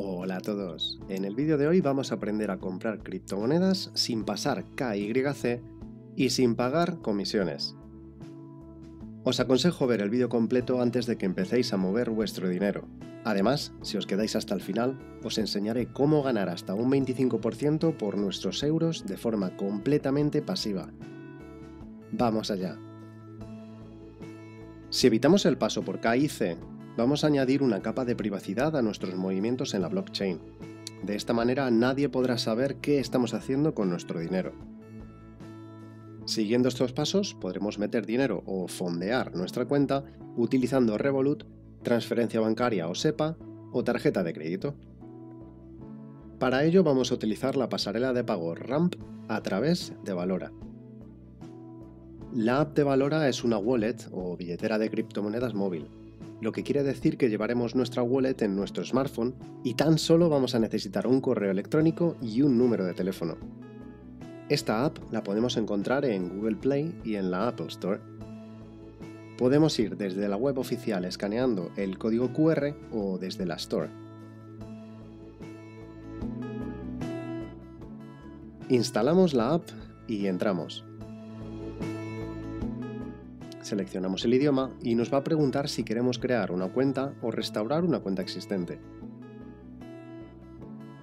Hola a todos. En el vídeo de hoy vamos a aprender a comprar criptomonedas sin pasar KYC y sin pagar comisiones. Os aconsejo ver el vídeo completo antes de que empecéis a mover vuestro dinero. Además, si os quedáis hasta el final, os enseñaré cómo ganar hasta un 25% por nuestros euros de forma completamente pasiva. Vamos allá. Si evitamos el paso por KIC, vamos a añadir una capa de privacidad a nuestros movimientos en la blockchain. De esta manera nadie podrá saber qué estamos haciendo con nuestro dinero. Siguiendo estos pasos podremos meter dinero o fondear nuestra cuenta utilizando Revolut, transferencia bancaria o SEPA o tarjeta de crédito. Para ello vamos a utilizar la pasarela de pago RAMP a través de Valora. La app de Valora es una wallet o billetera de criptomonedas móvil, lo que quiere decir que llevaremos nuestra wallet en nuestro smartphone y tan solo vamos a necesitar un correo electrónico y un número de teléfono. Esta app la podemos encontrar en Google Play y en la Apple Store. Podemos ir desde la web oficial escaneando el código QR o desde la Store. Instalamos la app y entramos seleccionamos el idioma y nos va a preguntar si queremos crear una cuenta o restaurar una cuenta existente.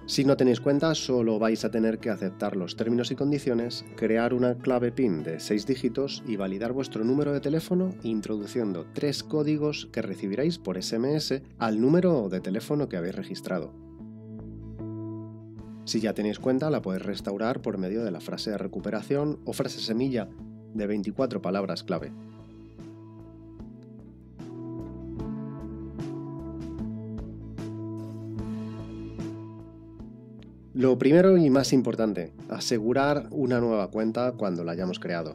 Si no tenéis cuenta, solo vais a tener que aceptar los términos y condiciones, crear una clave PIN de 6 dígitos y validar vuestro número de teléfono introduciendo tres códigos que recibiréis por SMS al número de teléfono que habéis registrado. Si ya tenéis cuenta, la podéis restaurar por medio de la frase de recuperación o frase semilla de 24 palabras clave. Lo primero y más importante, asegurar una nueva cuenta cuando la hayamos creado.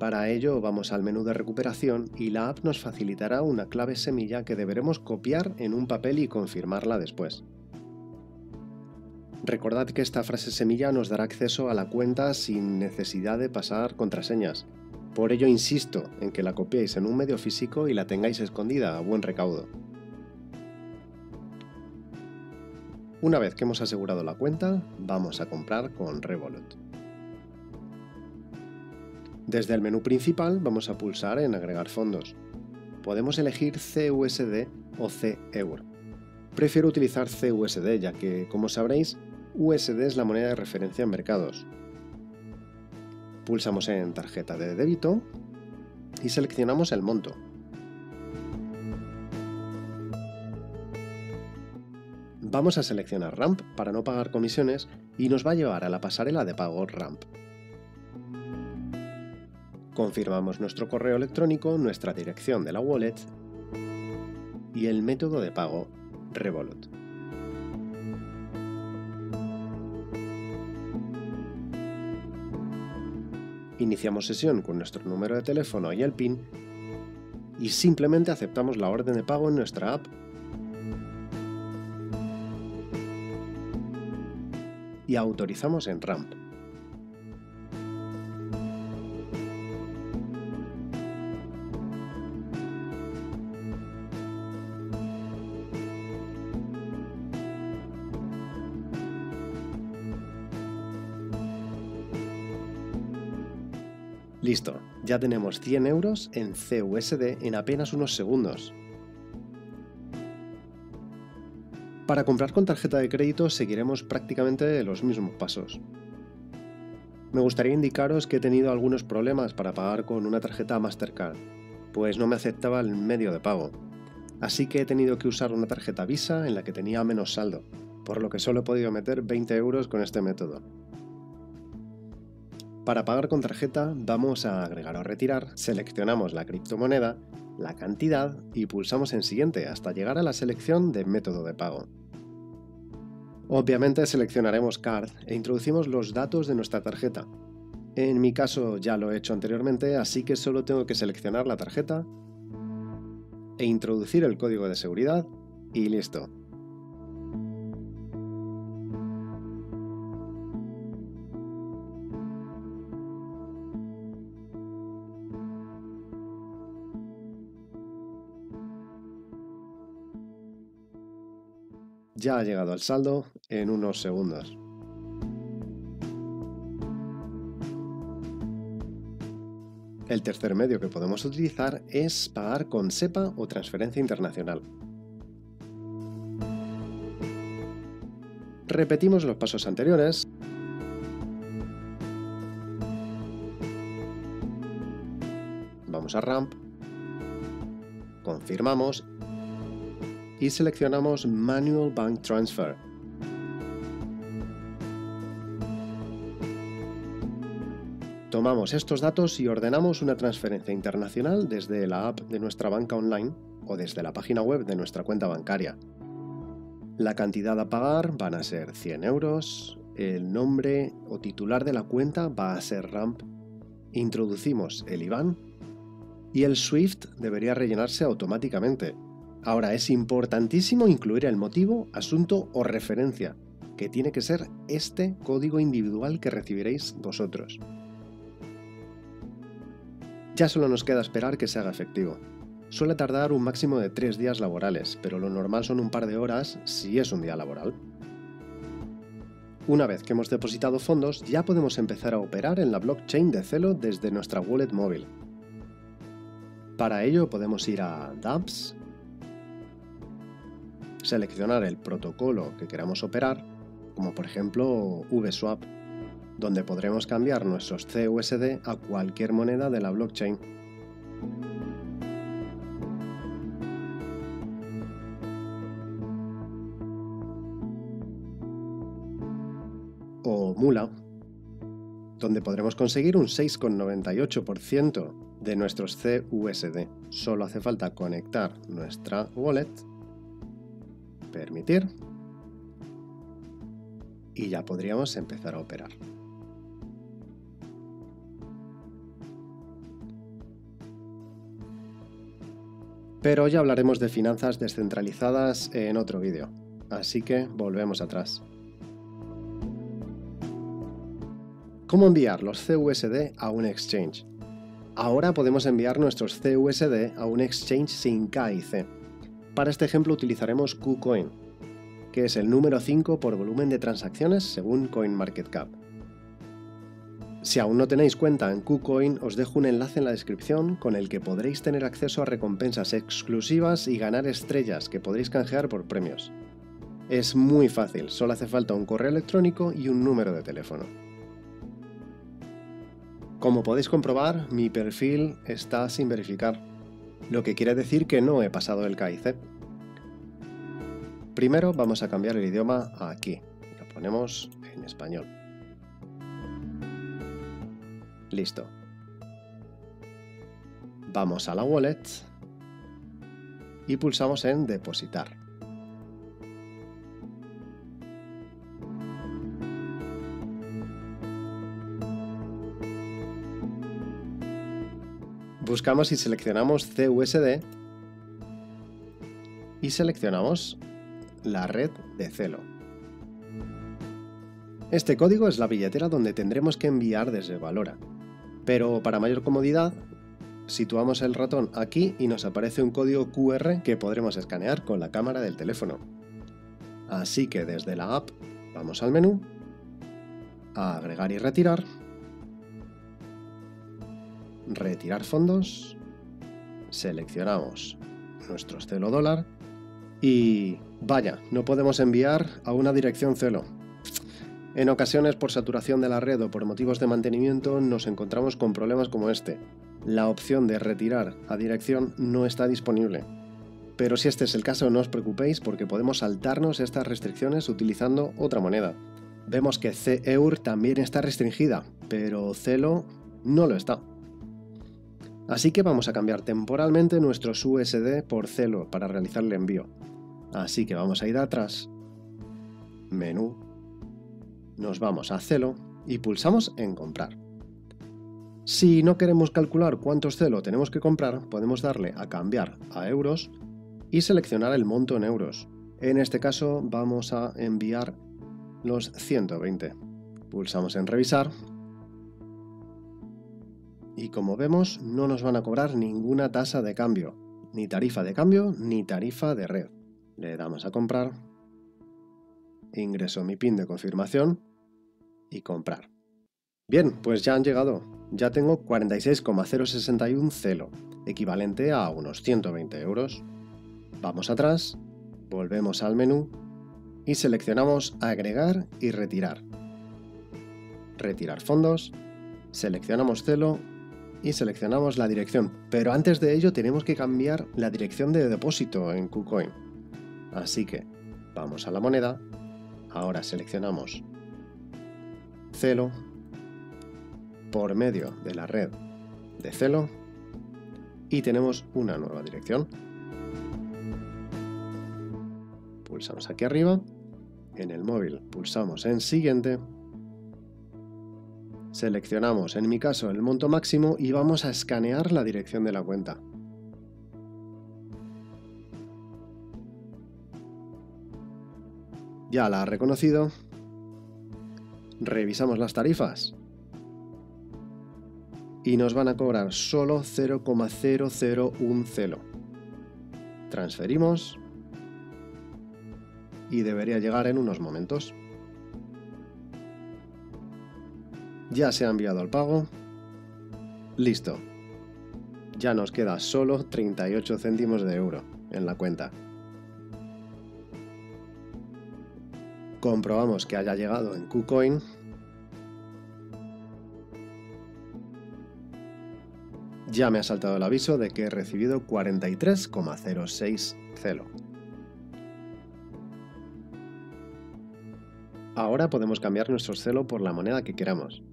Para ello vamos al menú de recuperación y la app nos facilitará una clave semilla que deberemos copiar en un papel y confirmarla después. Recordad que esta frase semilla nos dará acceso a la cuenta sin necesidad de pasar contraseñas. Por ello insisto en que la copiéis en un medio físico y la tengáis escondida a buen recaudo. Una vez que hemos asegurado la cuenta, vamos a comprar con Revolut. Desde el menú principal vamos a pulsar en Agregar fondos. Podemos elegir CUSD o CEUR. Prefiero utilizar CUSD ya que, como sabréis, USD es la moneda de referencia en mercados. Pulsamos en Tarjeta de débito y seleccionamos el monto, Vamos a seleccionar Ramp para no pagar comisiones y nos va a llevar a la pasarela de pago Ramp. Confirmamos nuestro correo electrónico, nuestra dirección de la wallet y el método de pago Revolut. Iniciamos sesión con nuestro número de teléfono y el PIN y simplemente aceptamos la orden de pago en nuestra app y autorizamos en RAMP. Listo, ya tenemos 100 euros en CUSD en apenas unos segundos. Para comprar con tarjeta de crédito seguiremos prácticamente los mismos pasos. Me gustaría indicaros que he tenido algunos problemas para pagar con una tarjeta Mastercard, pues no me aceptaba el medio de pago. Así que he tenido que usar una tarjeta Visa en la que tenía menos saldo, por lo que solo he podido meter 20 euros con este método. Para pagar con tarjeta vamos a agregar o retirar, seleccionamos la criptomoneda, la cantidad y pulsamos en siguiente hasta llegar a la selección de método de pago. Obviamente seleccionaremos Card e introducimos los datos de nuestra tarjeta. En mi caso ya lo he hecho anteriormente, así que solo tengo que seleccionar la tarjeta e introducir el código de seguridad y listo. Ya ha llegado al saldo en unos segundos. El tercer medio que podemos utilizar es pagar con SEPA o transferencia internacional. Repetimos los pasos anteriores. Vamos a Ramp, confirmamos y seleccionamos Manual Bank Transfer. Tomamos estos datos y ordenamos una transferencia internacional desde la app de nuestra banca online o desde la página web de nuestra cuenta bancaria. La cantidad a pagar van a ser 100 euros, el nombre o titular de la cuenta va a ser RAMP, introducimos el IBAN y el SWIFT debería rellenarse automáticamente. Ahora es importantísimo incluir el motivo, asunto o referencia, que tiene que ser este código individual que recibiréis vosotros. Ya solo nos queda esperar que se haga efectivo. Suele tardar un máximo de tres días laborales, pero lo normal son un par de horas si es un día laboral. Una vez que hemos depositado fondos, ya podemos empezar a operar en la blockchain de Celo desde nuestra wallet móvil. Para ello podemos ir a dApps, seleccionar el protocolo que queramos operar, como por ejemplo VSwap donde podremos cambiar nuestros CUSD a cualquier moneda de la blockchain. O Mula, donde podremos conseguir un 6,98% de nuestros CUSD. Solo hace falta conectar nuestra wallet, permitir y ya podríamos empezar a operar. Pero ya hablaremos de finanzas descentralizadas en otro vídeo, así que volvemos atrás. ¿Cómo enviar los CUSD a un exchange? Ahora podemos enviar nuestros CUSD a un exchange sin KIC. Para este ejemplo utilizaremos KuCoin, que es el número 5 por volumen de transacciones según CoinMarketCap. Si aún no tenéis cuenta en KuCoin, os dejo un enlace en la descripción con el que podréis tener acceso a recompensas exclusivas y ganar estrellas que podréis canjear por premios. Es muy fácil, solo hace falta un correo electrónico y un número de teléfono. Como podéis comprobar, mi perfil está sin verificar, lo que quiere decir que no he pasado el KIC. Primero vamos a cambiar el idioma aquí, lo ponemos en español. Listo. Vamos a la wallet y pulsamos en depositar. Buscamos y seleccionamos CUSD y seleccionamos la red de Celo. Este código es la billetera donde tendremos que enviar desde Valora. Pero para mayor comodidad, situamos el ratón aquí y nos aparece un código QR que podremos escanear con la cámara del teléfono. Así que desde la app vamos al menú, a agregar y retirar, retirar fondos, seleccionamos nuestro celo dólar y vaya, no podemos enviar a una dirección celo, en ocasiones, por saturación de la red o por motivos de mantenimiento, nos encontramos con problemas como este. La opción de retirar a dirección no está disponible. Pero si este es el caso, no os preocupéis porque podemos saltarnos estas restricciones utilizando otra moneda. Vemos que CEUR también está restringida, pero CELO no lo está. Así que vamos a cambiar temporalmente nuestros USD por CELO para realizar el envío. Así que vamos a ir atrás, menú, nos vamos a Celo y pulsamos en comprar. Si no queremos calcular cuántos Celo tenemos que comprar, podemos darle a cambiar a euros y seleccionar el monto en euros. En este caso vamos a enviar los 120. Pulsamos en revisar y como vemos no nos van a cobrar ninguna tasa de cambio, ni tarifa de cambio ni tarifa de red. Le damos a comprar ingreso mi PIN de confirmación y comprar. Bien, pues ya han llegado. Ya tengo 46,061 celo, equivalente a unos 120 euros. Vamos atrás, volvemos al menú y seleccionamos agregar y retirar. Retirar fondos, seleccionamos celo y seleccionamos la dirección. Pero antes de ello tenemos que cambiar la dirección de depósito en KuCoin. Así que vamos a la moneda, ahora seleccionamos celo por medio de la red de celo y tenemos una nueva dirección. Pulsamos aquí arriba, en el móvil pulsamos en siguiente, seleccionamos en mi caso el monto máximo y vamos a escanear la dirección de la cuenta. Ya la ha reconocido. Revisamos las tarifas y nos van a cobrar solo 0,001 Transferimos y debería llegar en unos momentos. Ya se ha enviado el pago. Listo. Ya nos queda solo 38 céntimos de euro en la cuenta. Comprobamos que haya llegado en KuCoin Ya me ha saltado el aviso de que he recibido 43,06 celo. Ahora podemos cambiar nuestro celo por la moneda que queramos.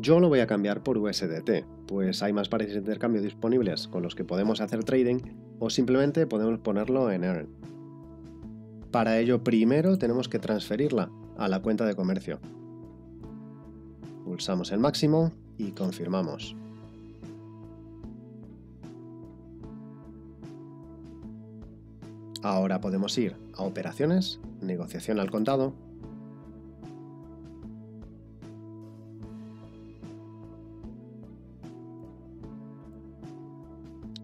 Yo lo voy a cambiar por USDT, pues hay más pares de intercambio disponibles con los que podemos hacer trading o simplemente podemos ponerlo en Earn. Para ello primero tenemos que transferirla a la cuenta de comercio. Pulsamos el máximo y confirmamos. Ahora podemos ir a operaciones, negociación al contado,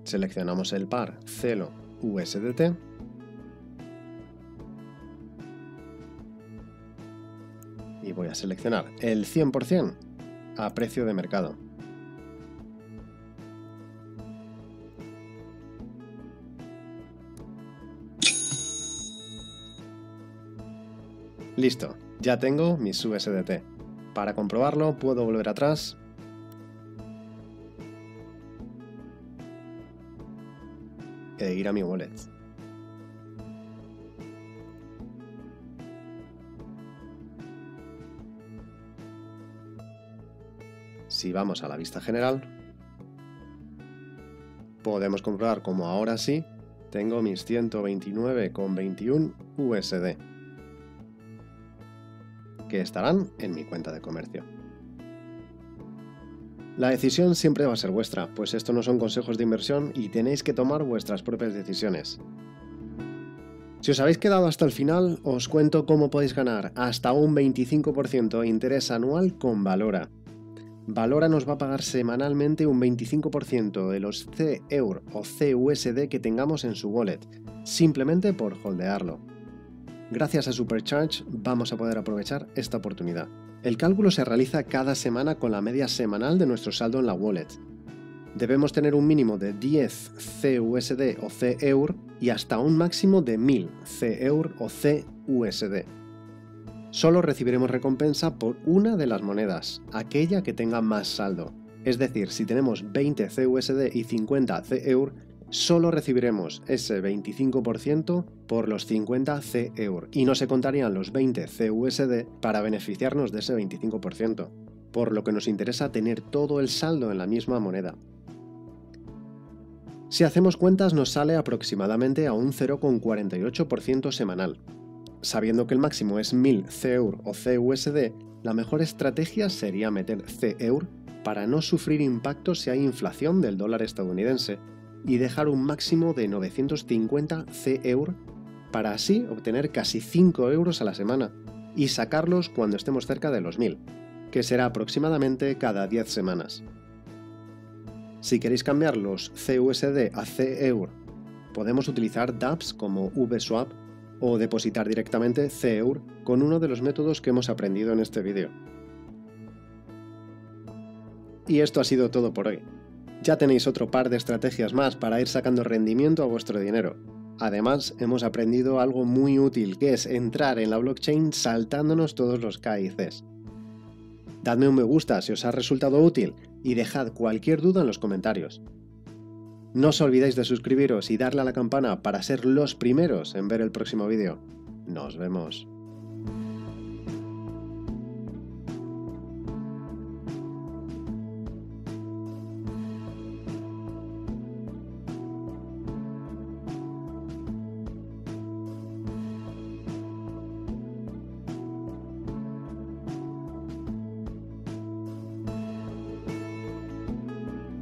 seleccionamos el par Celo USDT y voy a seleccionar el 100% a precio de mercado. Listo, ya tengo mis USDT. Para comprobarlo puedo volver atrás e ir a mi wallet. Si vamos a la vista general, podemos comprobar como ahora sí tengo mis 129,21 USD que estarán en mi cuenta de comercio. La decisión siempre va a ser vuestra, pues esto no son consejos de inversión y tenéis que tomar vuestras propias decisiones. Si os habéis quedado hasta el final, os cuento cómo podéis ganar hasta un 25% de interés anual con Valora. Valora nos va a pagar semanalmente un 25% de los C-EUR o CUSD que tengamos en su wallet, simplemente por holdearlo. Gracias a Supercharge vamos a poder aprovechar esta oportunidad. El cálculo se realiza cada semana con la media semanal de nuestro saldo en la wallet. Debemos tener un mínimo de 10 CUSD o CEUR y hasta un máximo de 1000 CEUR o CUSD. Solo recibiremos recompensa por una de las monedas, aquella que tenga más saldo. Es decir, si tenemos 20 CUSD y 50 CEUR, solo recibiremos ese 25% por los 50 CEUR y no se contarían los 20 CUSD para beneficiarnos de ese 25%, por lo que nos interesa tener todo el saldo en la misma moneda. Si hacemos cuentas nos sale aproximadamente a un 0,48% semanal. Sabiendo que el máximo es 1000 CEUR o CUSD, la mejor estrategia sería meter CEUR para no sufrir impacto si hay inflación del dólar estadounidense y dejar un máximo de 950 C-EUR para así obtener casi 5 euros a la semana y sacarlos cuando estemos cerca de los 1000, que será aproximadamente cada 10 semanas. Si queréis cambiar los CUSD a C-EUR, podemos utilizar dApps como VSwap o depositar directamente CEUR con uno de los métodos que hemos aprendido en este vídeo. Y esto ha sido todo por hoy. Ya tenéis otro par de estrategias más para ir sacando rendimiento a vuestro dinero. Además, hemos aprendido algo muy útil, que es entrar en la blockchain saltándonos todos los KICs. Dadme un me gusta si os ha resultado útil y dejad cualquier duda en los comentarios. No os olvidéis de suscribiros y darle a la campana para ser los primeros en ver el próximo vídeo. Nos vemos.